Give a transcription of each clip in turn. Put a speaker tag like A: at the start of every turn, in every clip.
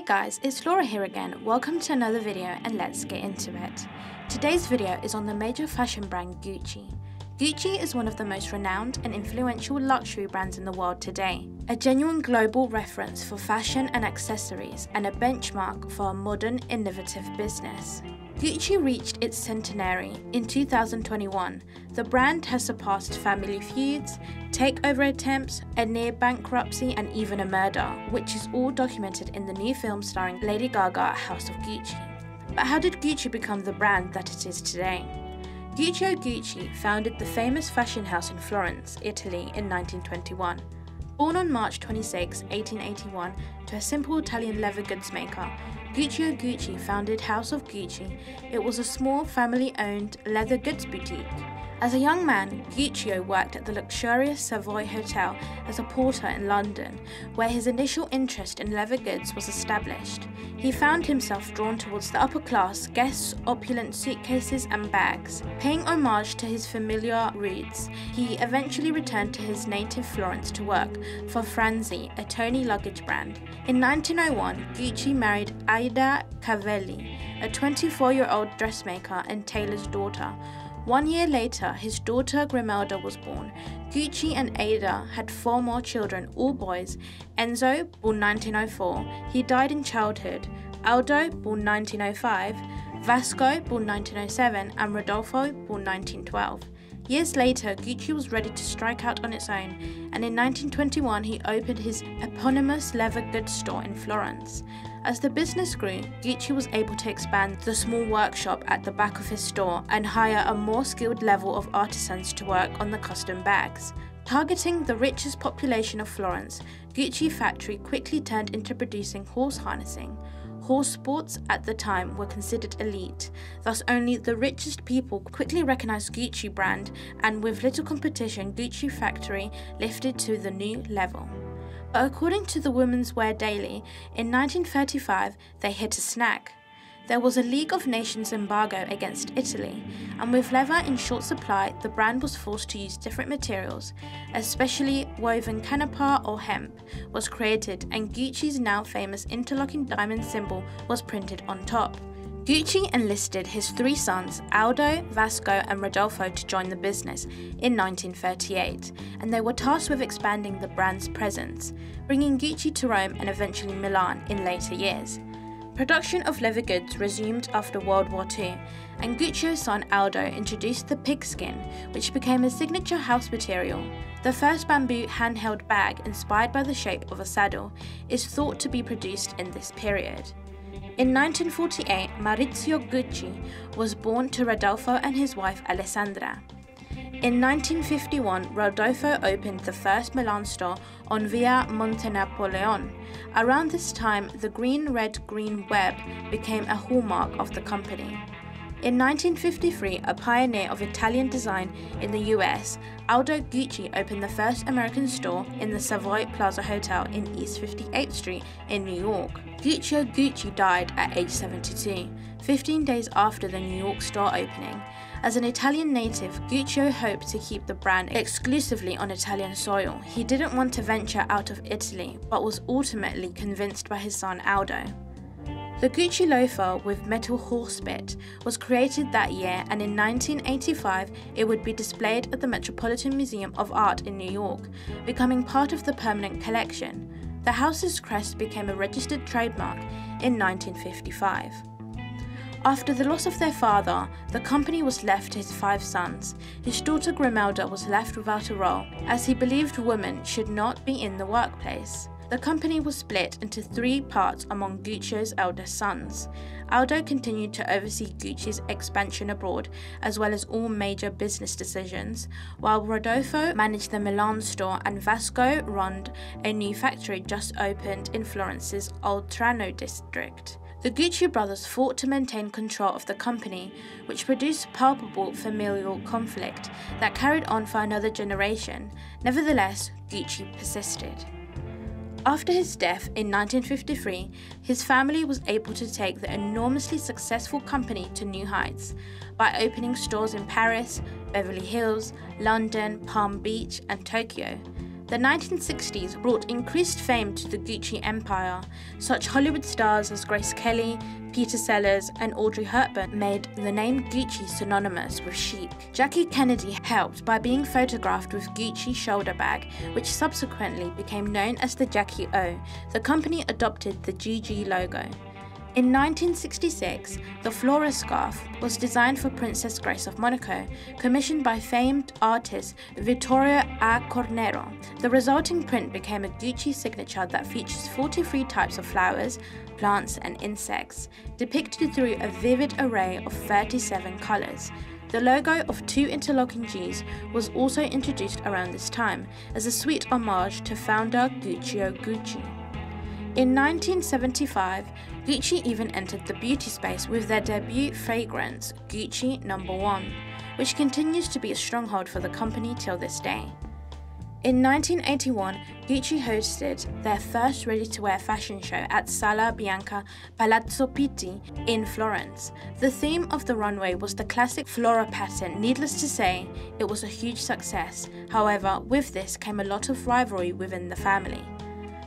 A: Hey guys, it's Laura here again. Welcome to another video and let's get into it. Today's video is on the major fashion brand Gucci. Gucci is one of the most renowned and influential luxury brands in the world today, a genuine global reference for fashion and accessories, and a benchmark for a modern, innovative business. Gucci reached its centenary in 2021. The brand has surpassed family feuds, takeover attempts, a near bankruptcy, and even a murder, which is all documented in the new film starring Lady Gaga, House of Gucci. But how did Gucci become the brand that it is today? Guccio Gucci founded the famous fashion house in Florence, Italy in 1921. Born on March 26, 1881, to a simple Italian leather goods maker, Guccio Gucci founded House of Gucci. It was a small family owned leather goods boutique. As a young man, Guccio worked at the luxurious Savoy Hotel as a porter in London, where his initial interest in leather goods was established. He found himself drawn towards the upper class guests' opulent suitcases and bags. Paying homage to his familiar roots, he eventually returned to his native Florence to work for Franzi, a Tony luggage brand. In 1901, Gucci married Aida Cavelli, a 24 year old dressmaker and tailor's daughter one year later, his daughter Grimalda was born. Gucci and Ada had four more children, all boys. Enzo, born 1904, he died in childhood. Aldo, born 1905, Vasco, born 1907, and Rodolfo, born 1912. Years later, Gucci was ready to strike out on its own, and in 1921 he opened his eponymous leather goods store in Florence. As the business grew, Gucci was able to expand the small workshop at the back of his store and hire a more skilled level of artisans to work on the custom bags. Targeting the richest population of Florence, Gucci factory quickly turned into producing horse harnessing. Horse sports at the time were considered elite, thus only the richest people quickly recognized Gucci brand and with little competition Gucci factory lifted to the new level. But according to the Women's Wear Daily, in 1935 they hit a snag. There was a League of Nations embargo against Italy, and with leather in short supply, the brand was forced to use different materials, especially woven canapa or hemp was created, and Gucci's now famous interlocking diamond symbol was printed on top. Gucci enlisted his three sons, Aldo, Vasco, and Rodolfo, to join the business in 1938, and they were tasked with expanding the brand's presence, bringing Gucci to Rome and eventually Milan in later years. Production of leather goods resumed after World War II, and Guccio's son Aldo introduced the pigskin, which became a signature house material. The first bamboo handheld bag, inspired by the shape of a saddle, is thought to be produced in this period. In 1948, Maurizio Gucci was born to Rodolfo and his wife Alessandra. In 1951, Rodolfo opened the first Milan store on Via Monte Napoleon. Around this time, the green red green web became a hallmark of the company. In 1953, a pioneer of Italian design in the US, Aldo Gucci opened the first American store in the Savoy Plaza Hotel in East 58th Street in New York. Guccio Gucci died at age 72, 15 days after the New York store opening. As an Italian native, Guccio hoped to keep the brand exclusively on Italian soil. He didn't want to venture out of Italy, but was ultimately convinced by his son Aldo. The Gucci loafer with metal horse bit was created that year and in 1985 it would be displayed at the Metropolitan Museum of Art in New York, becoming part of the permanent collection. The house's crest became a registered trademark in 1955. After the loss of their father, the company was left to his five sons. His daughter Grimalda was left without a role, as he believed women should not be in the workplace. The company was split into three parts among Guccio's eldest sons. Aldo continued to oversee Gucci's expansion abroad, as well as all major business decisions, while Rodolfo managed the Milan store and Vasco ran a new factory just opened in Florence's Oltrarno district. The Gucci brothers fought to maintain control of the company, which produced palpable familial conflict that carried on for another generation. Nevertheless, Gucci persisted. After his death in 1953, his family was able to take the enormously successful company to new heights by opening stores in Paris, Beverly Hills, London, Palm Beach, and Tokyo. The 1960s brought increased fame to the Gucci empire. Such Hollywood stars as Grace Kelly, Peter Sellers, and Audrey Hepburn made the name Gucci synonymous with chic. Jackie Kennedy helped by being photographed with Gucci shoulder bag, which subsequently became known as the Jackie O. The company adopted the GG logo. In 1966, the Flora scarf was designed for Princess Grace of Monaco, commissioned by famed artist Vittorio Accornero. The resulting print became a Gucci signature that features 43 types of flowers, plants, and insects, depicted through a vivid array of 37 colors. The logo of two interlocking G's was also introduced around this time as a sweet homage to founder Guccio Gucci. In 1975, Gucci even entered the beauty space with their debut fragrance, Gucci No. 1, which continues to be a stronghold for the company till this day. In 1981, Gucci hosted their first ready to wear fashion show at Sala Bianca Palazzo Pitti in Florence. The theme of the runway was the classic flora pattern. Needless to say, it was a huge success. However, with this came a lot of rivalry within the family.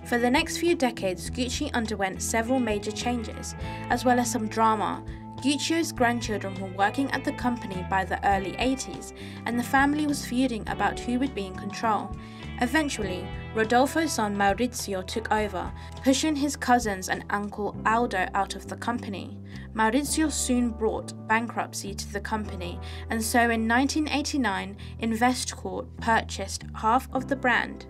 A: For the next few decades, Gucci underwent several major changes, as well as some drama. Guccio's grandchildren were working at the company by the early 80s, and the family was feuding about who would be in control. Eventually, Rodolfo's son Maurizio took over, pushing his cousins and uncle Aldo out of the company. Maurizio soon brought bankruptcy to the company, and so in 1989, Investcorp purchased half of the brand.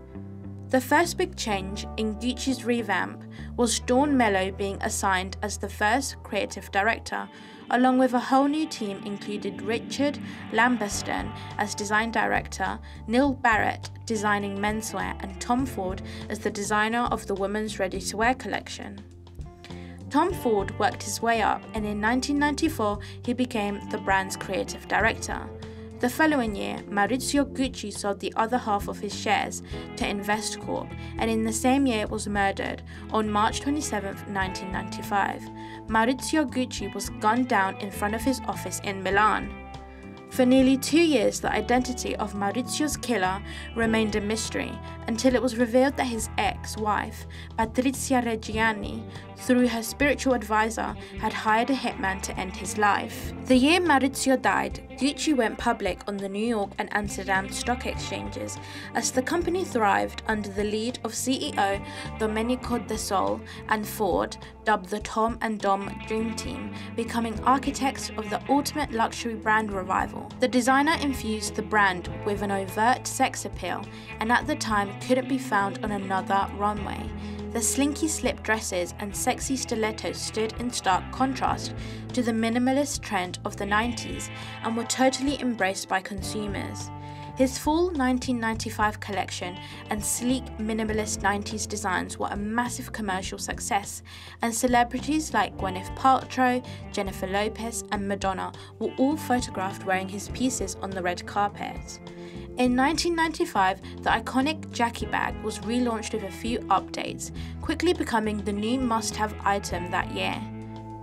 A: The first big change in Gucci's revamp was Dawn Mello being assigned as the first creative director, along with a whole new team included Richard Lambertson as design director, Neil Barrett designing menswear, and Tom Ford as the designer of the women's ready-to-wear collection. Tom Ford worked his way up, and in 1994 he became the brand's creative director. The following year, Maurizio Gucci sold the other half of his shares to Investcorp and in the same year was murdered on March 27, 1995. Maurizio Gucci was gunned down in front of his office in Milan. For nearly two years, the identity of Maurizio's killer remained a mystery until it was revealed that his ex wife, Patrizia Reggiani, through her spiritual advisor, had hired a hitman to end his life. The year Maurizio died, Gucci went public on the New York and Amsterdam stock exchanges as the company thrived under the lead of CEO Domenico De Sole and Ford, dubbed the Tom and Dom Dream Team, becoming architects of the ultimate luxury brand revival. The designer infused the brand with an overt sex appeal and at the time couldn't be found on another runway. The slinky slip dresses and sexy stilettos stood in stark contrast to the minimalist trend of the 90s and were totally embraced by consumers. His full 1995 collection and sleek minimalist 90s designs were a massive commercial success, and celebrities like Gwyneth Paltrow, Jennifer Lopez, and Madonna were all photographed wearing his pieces on the red carpet. In 1995, the iconic Jackie bag was relaunched with a few updates, quickly becoming the new must have item that year.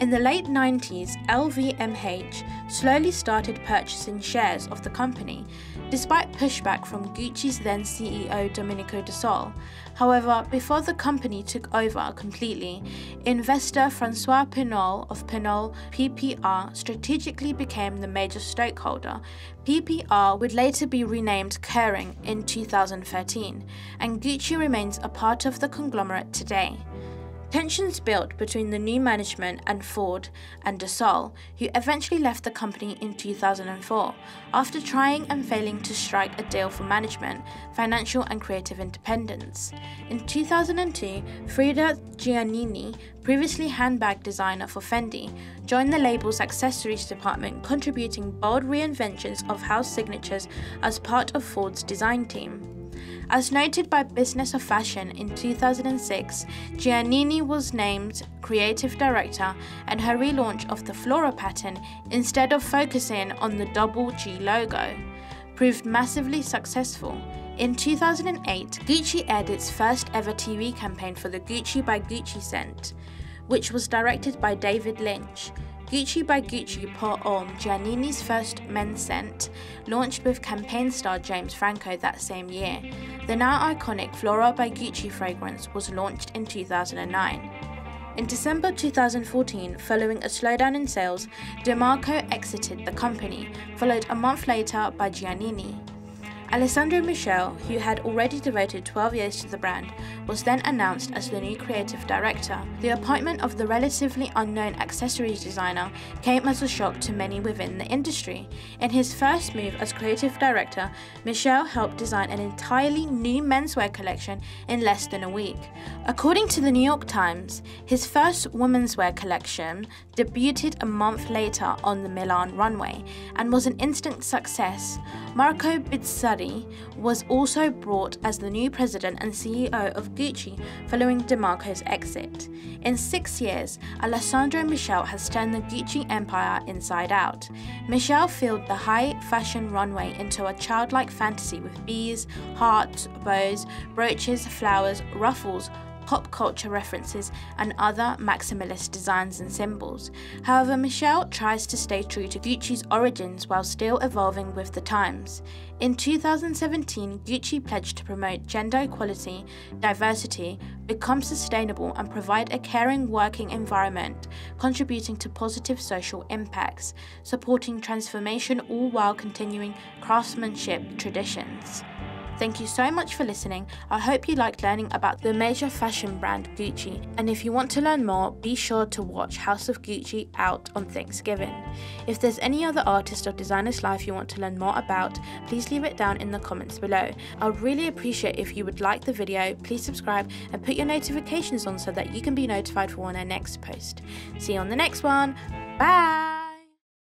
A: In the late 90s, LVMH slowly started purchasing shares of the company, despite pushback from Gucci's then CEO Domenico De Sole. However, before the company took over completely, investor Francois Pinault of Pinault PPR strategically became the major stakeholder. PPR would later be renamed Kering in 2013, and Gucci remains a part of the conglomerate today. Tensions built between the new management and Ford and Sole, who eventually left the company in 2004 after trying and failing to strike a deal for management, financial, and creative independence. In 2002, Frida Giannini, previously handbag designer for Fendi, joined the label's accessories department, contributing bold reinventions of house signatures as part of Ford's design team. As noted by Business of Fashion in 2006, Giannini was named creative director, and her relaunch of the Flora pattern, instead of focusing on the double G logo, proved massively successful. In 2008, Gucci aired its first ever TV campaign for the Gucci by Gucci scent, which was directed by David Lynch. Gucci by Gucci put on Giannini's first men's scent, launched with campaign star James Franco that same year. The now iconic Flora by Gucci fragrance was launched in 2009. In December 2014, following a slowdown in sales, Di Marco exited the company, followed a month later by Giannini. Alessandro Michele, who had already devoted 12 years to the brand, was then announced as the new creative director. The appointment of the relatively unknown accessories designer came as a shock to many within the industry. In his first move as creative director, Michele helped design an entirely new menswear collection in less than a week. According to the New York Times, his first women's wear collection debuted a month later on the Milan runway and was an instant success. Marco Bizzarri was also brought as the new president and CEO of Gucci following Di Marco's exit. In six years, Alessandro Michele has turned the Gucci empire inside out. Michele filled the high fashion runway into a childlike fantasy with bees, hearts, bows, brooches, flowers, ruffles, pop culture references, and other maximalist designs and symbols. However, Michele tries to stay true to Gucci's origins while still evolving with the times. In 2017, Gucci pledged to promote gender equality, diversity, become sustainable, and provide a caring working environment, contributing to positive social impacts, supporting transformation all while continuing craftsmanship traditions. Thank you so much for listening. I hope you liked learning about the major fashion brand Gucci. And if you want to learn more, be sure to watch House of Gucci out on Thanksgiving. If there's any other artist or designer's life you want to learn more about, please leave it down in the comments below. I'd really appreciate if you would like the video, please subscribe and put your notifications on so that you can be notified for when I next post. See you on the next one. Bye!